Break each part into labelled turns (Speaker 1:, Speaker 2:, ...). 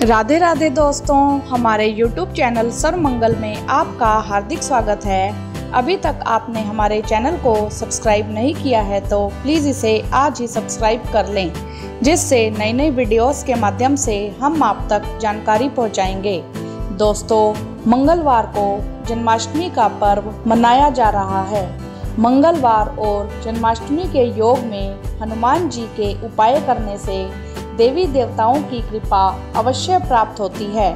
Speaker 1: राधे राधे दोस्तों, हमारे YouTube channel sir मंगल में आपका हार्दिक स्वागत है। अभी तक आपने हमारे चैनल को सब्सक्राइब नहीं किया है तो प्लीज़ इसे आज ही सब्सक्राइब कर लें, जिससे नई नई वीडियोस के माध्यम से हम आप तक जानकारी पहुंचाएँगे। दोस्तों, मंगलवार को जन्माष्टमी का पर्व मनाया जा रहा है। मंगलवार और जन्माष्टमी के योग में हनुमान जी के उपाय करने से देवी देवताओं की कृपा अवश्य प्राप्त होती है।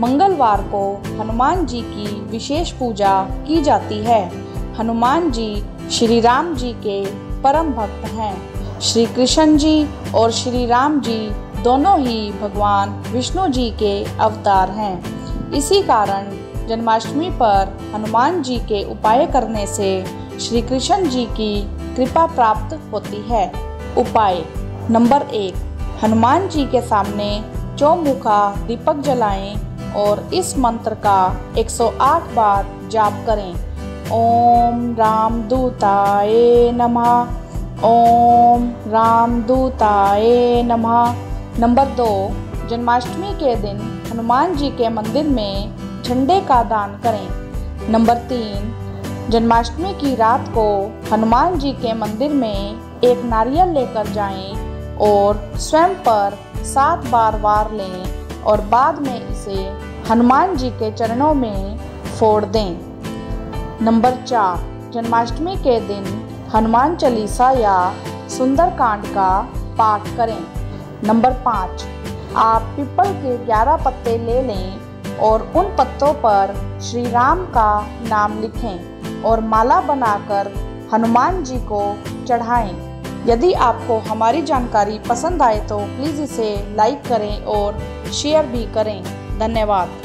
Speaker 1: मंगलवार को हनुमान जी की विशेष पूजा की जाती है। हनुमान जी श्री राम जी के परम भक्त हैं। श्री कृष्ण जी और श्री राम जी दोनों ही भगवान विष्णु जी के अवतार हैं। इसी कारण जन्माष्टमी पर हनुमान जी के उपाय करने से श्री कृष्ण जी की कृपा प्राप्त होती है। उपाय नंबर एक। हनुमान जी के सामने चौमुखा दीपक जलाएँ और इस मंत्र का 108 बार जाप करें। ओम राम दूताय नमः। ओम राम दूताय नमः। नंबर दो, जन्माष्टमी के दिन हनुमान जी के मंदिर में झंडे का दान करें। नंबर तीन, जन्माष्टमी की रात को हनुमान जी के मंदिर में एक नारियल लेकर जाएँ और स्वयं पर सात बार वार लें और बाद में इसे हनुमान जी के चरणों में फोड़ दें। नंबर चार, जन्माष्टमी के दिन हनुमान चालीसा या सुंदर कांड का पाठ करें। नंबर पाँच, आप पीपल के ग्यारह पत्ते ले लें और उन पत्तों पर श्री राम का नाम लिखें और माला बनाकर हनुमान जी को चढ़ाएँ। यदि आपको हमारी जानकारी पसंद आए तो प्लीज़ इसे लाइक करें और शेयर भी करें। धन्यवाद।